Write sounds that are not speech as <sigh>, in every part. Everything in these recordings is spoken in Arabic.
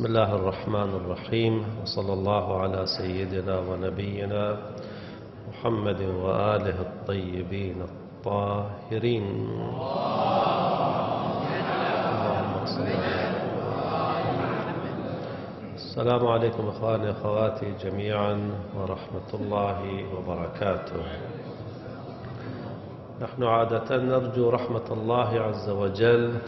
بسم الله الرحمن الرحيم وصلى الله على سيدنا ونبينا محمد وآله الطيبين الطاهرين. اللهم صل السلام عليكم إخواني أخواتي جميعا ورحمة الله وبركاته. نحن عادة نرجو رحمة الله عز وجل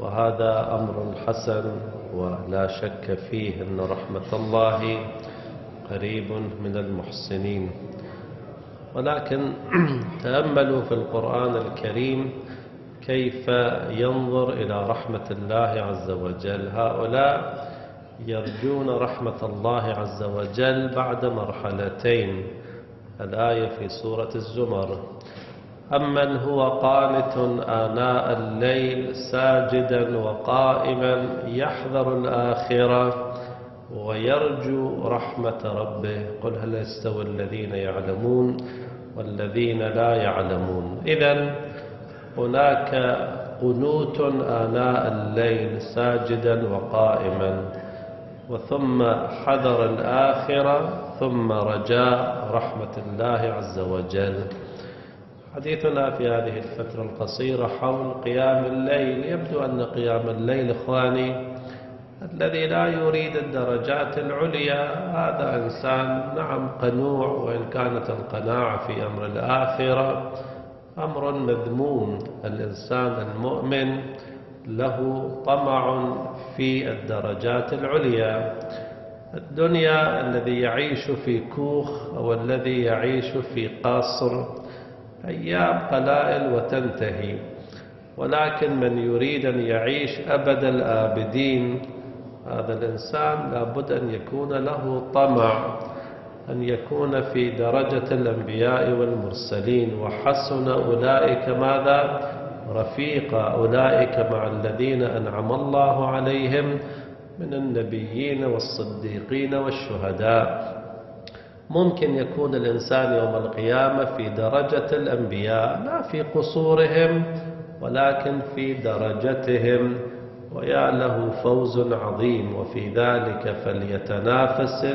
وهذا أمر حسن ولا شك فيه أن رحمة الله قريب من المحسنين. ولكن <clears throat> تأملوا في القرآن الكريم كيف ينظر إلى رحمة الله عز وجل. هؤلاء يرجون رحمة الله عز وجل بعد مرحلتين الآية في سورة الزمر. أمن هو قانت آناء الليل ساجدا وقائما يحذر الآخرة ويرجو رحمة ربه. قل هل يستوي الذين يعلمون والذين لا يعلمون. إذا هناك قنوت آناء الليل ساجدا وقائما وثم حذر الآخرة ثم رجاء رحمة الله عز وجل. حديثنا في هذه الفترة القصيرة حول قيام الليل. يبدو أن قيام الليل إخواني الذي لا يريد الدرجات العليا هذا إنسان نعم قنوع وإن كانت القناعة في أمر الآخرة أمر مذموم. الإنسان المؤمن له طمع في الدرجات العليا. الدنيا الذي يعيش في كوخ أو الذي يعيش في قصر أيام قلائل وتنتهي. ولكن من يريد أن يعيش أبد الآبدين هذا الإنسان لابد أن يكون له طمع أن يكون في درجة الأنبياء والمرسلين. وحسن أولئك ماذا؟ رفيقا أولئك مع الذين أنعم الله عليهم من النبيين والصديقين والشهداء. ممكن يكون الإنسان يوم القيامة في درجة الأنبياء لا في قصورهم ولكن في درجتهم ويا له فوز عظيم وفي ذلك فليتنافس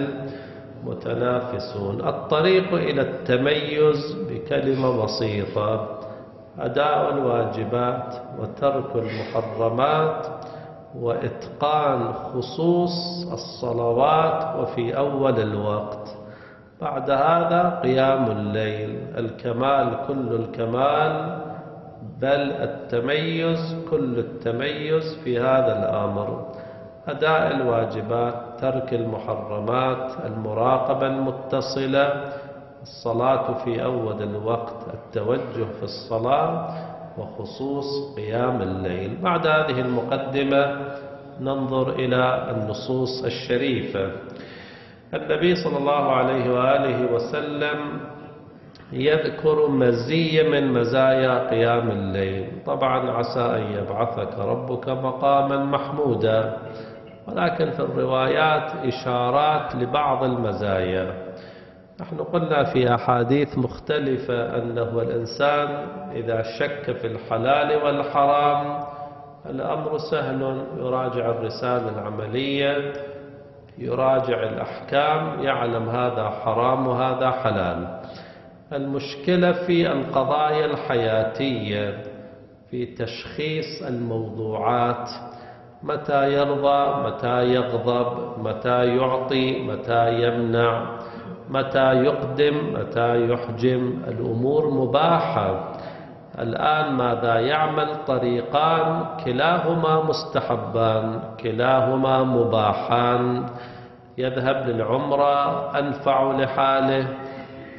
المتنافسون. الطريق إلى التميز بكلمة بسيطة أداء الواجبات وترك المحرمات وإتقان خصوص الصلوات وفي أول الوقت. بعد هذا قيام الليل. الكمال كل الكمال بل التميز كل التميز في هذا الأمر. أداء الواجبات ترك المحرمات المراقبة المتصلة الصلاة في أول الوقت التوجه في الصلاة وخصوص قيام الليل. بعد هذه المقدمة ننظر إلى النصوص الشريفة. النبي صلى الله عليه وآله وسلم يذكر مزية من مزايا قيام الليل. طبعا عسى أن يبعثك ربك مقاما محمودا. ولكن في الروايات إشارات لبعض المزايا. نحن قلنا في أحاديث مختلفة أنه الإنسان إذا شك في الحلال والحرام الأمر سهل يراجع الرسالة العملية. يراجع الأحكام يعلم هذا حرام وهذا حلال. المشكلة في القضايا الحياتية في تشخيص الموضوعات. متى يرضى متى يغضب متى يعطي متى يمنع متى يقدم متى يحجم. الأمور مباحة. الآن ماذا يعمل طريقان؟ كلاهما مستحبان كلاهما مباحان. يذهب للعمرة أنفع لحاله.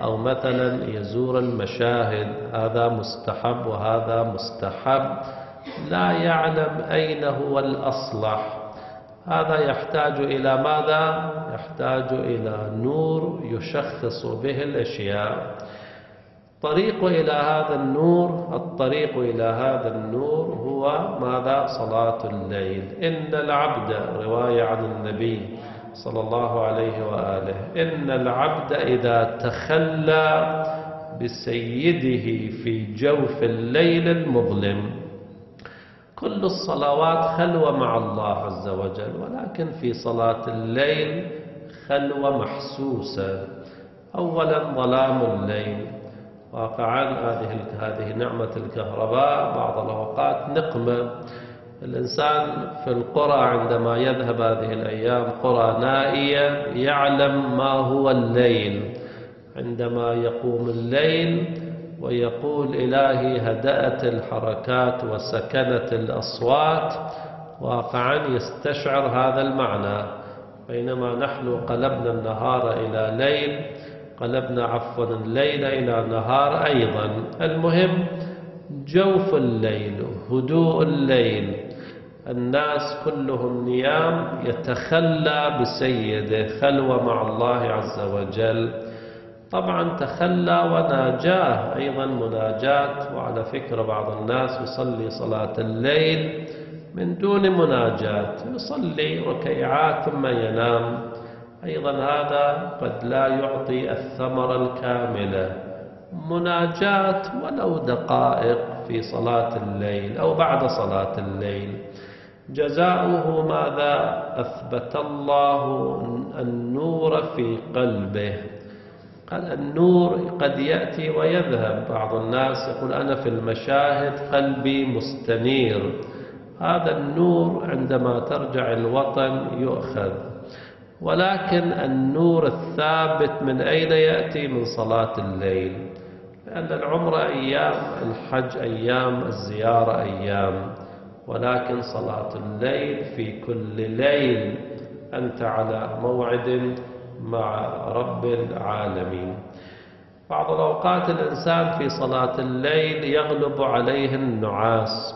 أو مثلا يزور المشاهد هذا مستحب وهذا مستحب. لا يعلم أين هو الأصلح. هذا يحتاج إلى ماذا؟ يحتاج إلى نور يشخص به الأشياء. الطريق إلى هذا النور الطريق إلى هذا النور هو ماذا؟ صلاة الليل. إن العبد رواية عن النبي صلى الله عليه وآله إن العبد إذا تخلى بسيده في جوف الليل المظلم. كل الصلوات خلوة مع الله عز وجل ولكن في صلاة الليل خلوة محسوسة. أولا ظلام الليل واقعا هذه هذه نعمة الكهرباء بعض الأوقات نقمة. الإنسان في القرى عندما يذهب هذه الأيام قرى نائية يعلم ما هو الليل. عندما يقوم الليل ويقول إلهي هدأت الحركات وسكنت الأصوات واقعا يستشعر هذا المعنى. بينما نحن قلبنا النهار إلى ليل قلبنا عفوا الليل إلى نهار أيضا. المهم جوف الليل هدوء الليل. الناس كلهم نيام يتخلى بسيده خلوة مع الله عز وجل. طبعا تخلى وناجاه أيضا مناجاة. وعلى فكرة بعض الناس يصلي صلاة الليل من دون مناجاة. يصلي ركيعات ثم ينام. أيضا هذا قد لا يعطي الثمرة الكاملة مناجاة ولو دقائق في صلاة الليل أو بعد صلاة الليل. جزاؤه ماذا؟ أثبت الله النور في قلبه. قال النور قد يأتي ويذهب. بعض الناس يقول أنا في المشاهد قلبي مستنير. هذا النور عندما ترجع الوطن يؤخذ. ولكن النور الثابت من أين يأتي؟ من صلاة الليل. لأن العمر أيام الحج أيام الزيارة أيام. ولكن صلاة الليل في كل ليل. أنت على موعد مع رب العالمين. بعض الأوقات الإنسان في صلاة الليل يغلب عليه النعاس.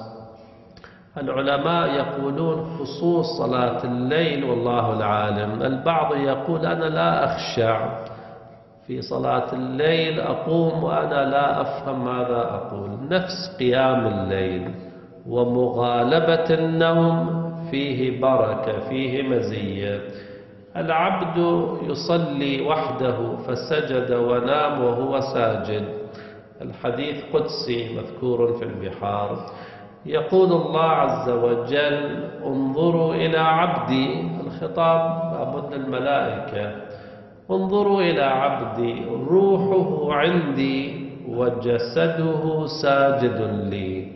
العلماء يقولون خصوص صلاة الليل والله العالم. البعض يقول أنا لا أخشع في صلاة الليل أقوم وأنا لا أفهم ماذا أقول. نفس قيام الليل ومغالبة النوم فيه بركة فيه مزية. العبد يصلي وحده فسجد ونام وهو ساجد. الحديث قدسي مذكور في البحار. يقول الله عز وجل انظروا إلى عبدي الخطاب لابد الملائكة. انظروا إلى عبدي روحه عندي وجسده ساجد لي.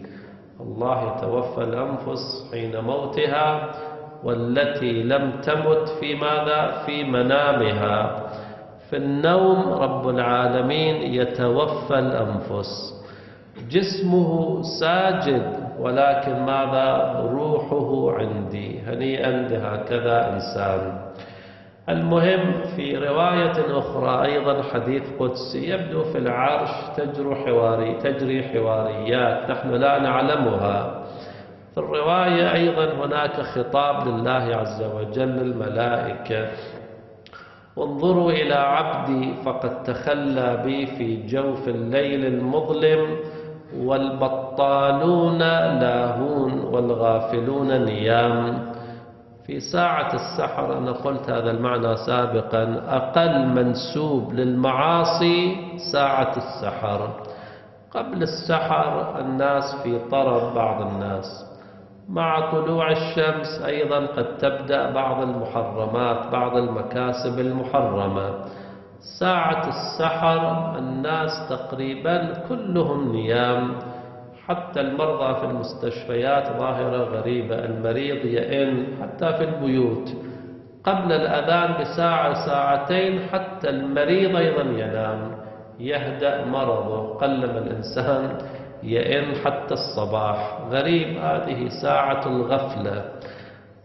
الله توفى الأنفس حين موتها والتي لم تمت في ماذا؟ في منامها. في النوم رب العالمين يتوفى الأنفس. جسمه ساجد ولكن ماذا؟ روحه عندي. هنيئا لهكذا إنسان المهم في رواية أخرى أيضا حديث قدسي يبدو في العرش تجري حواري تجري حواريات نحن لا نعلمها. في الرواية أيضا هناك خطاب لله عز وجل للملائكة. وانظروا إلى عبدي فقد تخلى بي في جوف الليل المظلم. والبطالون لاهون والغافلون نيام. في ساعة السحر أنا قلت هذا المعنى سابقا أقل منسوب للمعاصي ساعة السحر. قبل السحر الناس في طرب بعض الناس. مع طلوع الشمس أيضا قد تبدأ بعض المحرمات بعض المكاسب المحرمة. ساعة السحر الناس تقريبا كلهم نيام. حتى المرضى في المستشفيات ظاهرة غريبة المريض يئن حتى في البيوت. قبل الأذان بساعة ساعتين حتى المريض أيضا ينام. يهدأ مرضه قلم الإنسان يئن حتى الصباح. غريب هذه ساعة الغفلة.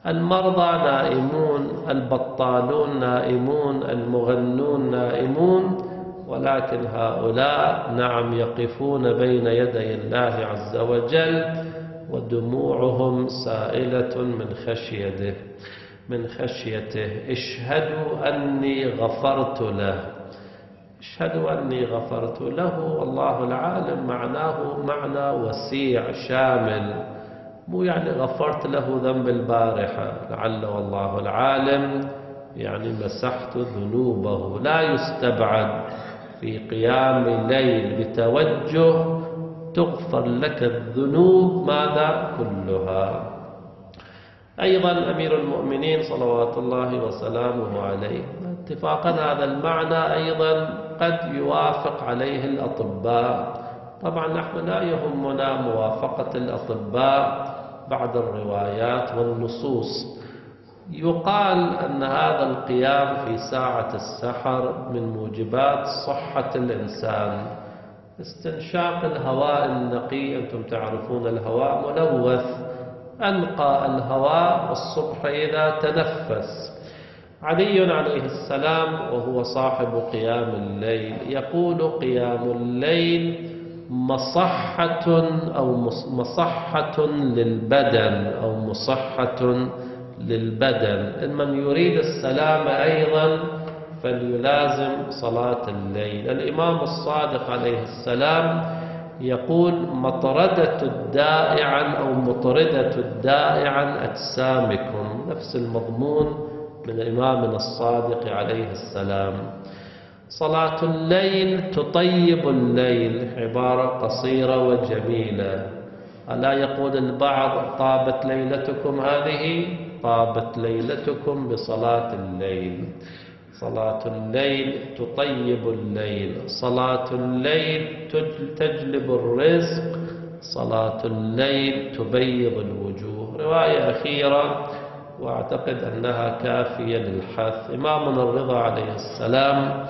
المرضى نائمون البطالون نائمون المغنون نائمون ولكن هؤلاء نعم يقفون بين يدي الله عز وجل ودموعهم سائلة من خشيته من خشيته. اشهدوا أني غفرت له. اشهدوا أني غفرت له والله العالم معناه معنى وسيع شامل. مو يعني غفرت له ذنب البارحة. لعل والله العالم يعني مسحت ذنوبه. لا يستبعد في قيام الليل بتوجه تغفر لك الذنوب ماذا؟ كلها. أيضا أمير المؤمنين صلوات الله وسلامه عليه اتفاقا هذا المعنى أيضا قد يوافق عليه الأطباء. طبعا نحن لا يهمنا موافقة الأطباء بعد الروايات والنصوص. يقال أن هذا القيام في ساعة السحر من موجبات صحة الإنسان. استنشاق الهواء النقي أنتم تعرفون الهواء ملوث. أنقى الهواء الصبح إذا تنفس. علي عليه السلام وهو صاحب قيام الليل يقول قيام الليل مصحة أو مصحة للبدن أو مصحة للبدن. من يريد السلام أيضا فليلازم صلاة الليل. الإمام الصادق عليه السلام يقول مطردة الداء عن أو مطردة الداء عن أجسامكم. نفس المضمون من إمامنا الصادق عليه السلام. صلاة الليل تطيب الليل عبارة قصيرة وجميلة. ألا يقول البعض طابت ليلتكم هذه؟ طابت ليلتكم بصلاة الليل صلاة الليل تطيب الليل صلاة الليل تجلب الرزق. صلاة الليل تبيض الوجوه. رواية أخيرة وأعتقد أنها كافية للحث. إمامنا الرضا عليه السلام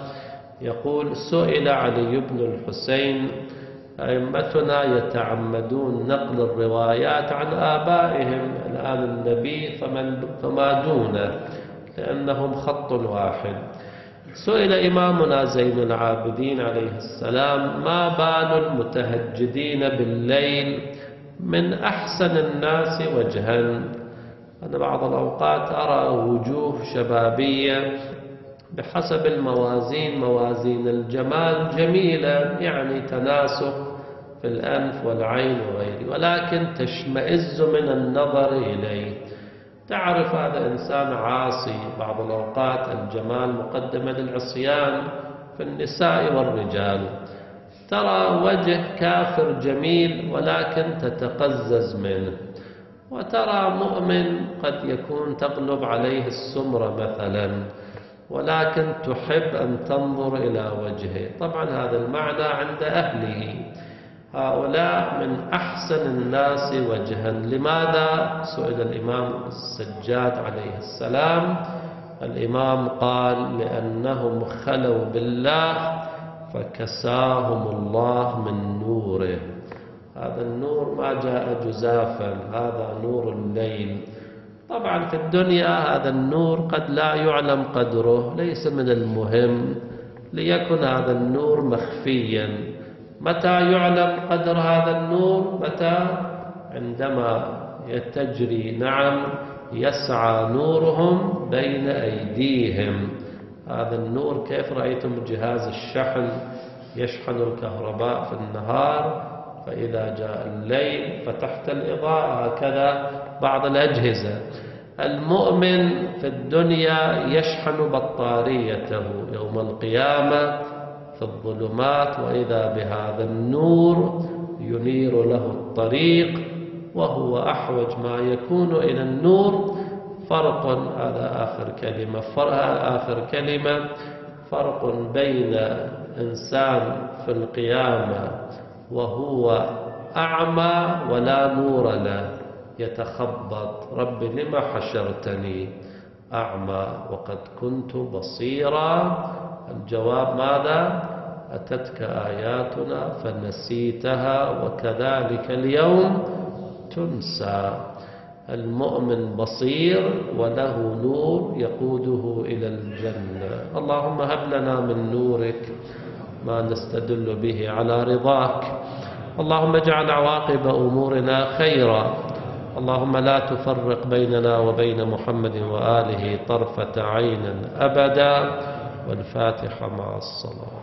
يقول سئل علي بن الحسين أئمتنا يتعمدون نقل الروايات عن آبائهم الآن النبي فمن فما دونه لأنهم خط واحد. سئل إمامنا زين العابدين عليه السلام ما بال المتهجدين بالليل من أحسن الناس وجها؟ أنا بعض الأوقات أرى وجوه شبابية بحسب الموازين موازين الجمال جميلة يعني تناسق في الأنف والعين وغيره ولكن تشمئز من النظر إليه. تعرف هذا إنسان عاصي بعض الأوقات الجمال مقدمة للعصيان في النساء والرجال. ترى وجه كافر جميل ولكن تتقزز منه. وترى مؤمن قد يكون تغلب عليه السمرة مثلا. ولكن تحب أن تنظر إلى وجهه. طبعا هذا المعنى عند أهله. هؤلاء من أحسن الناس وجها. لماذا؟ سئل الإمام السجاد عليه السلام. الإمام قال لأنهم خلوا بالله فكساهم الله من نوره. هذا النور ما جاء جزافا. هذا نور الليل. طبعا في الدنيا هذا النور قد لا يعلم قدره ليس من المهم ليكن هذا النور مخفيا. متى يعلم قدر هذا النور؟ متى؟ عندما تجري نعم يسعى نورهم بين أيديهم. هذا النور كيف رأيتم جهاز الشحن؟ يشحن الكهرباء في النهار فإذا جاء الليل فتحت الإضاءة هكذا بعض الأجهزة. المؤمن في الدنيا يشحن بطاريته يوم القيامة في الظلمات وإذا بهذا النور ينير له الطريق وهو أحوج ما يكون إلى النور. فرق هذا آخر كلمة فرق آخر كلمة فرق بين إنسان في القيامة وهو أعمى ولا نور له يتخبط. رب لما حشرتني أعمى وقد كنت بصيرا. الجواب ماذا؟ أتتك آياتنا فنسيتها وكذلك اليوم تنسى. المؤمن بصير وله نور يقوده إلى الجنة. اللهم هب لنا من نورك ما نستدل به على رضاك. اللهم اجعل عواقب أمورنا خيرا. اللهم لا تفرق بيننا وبين محمد وآله طرفة عين أبدا. والفاتحة مع الصلاة.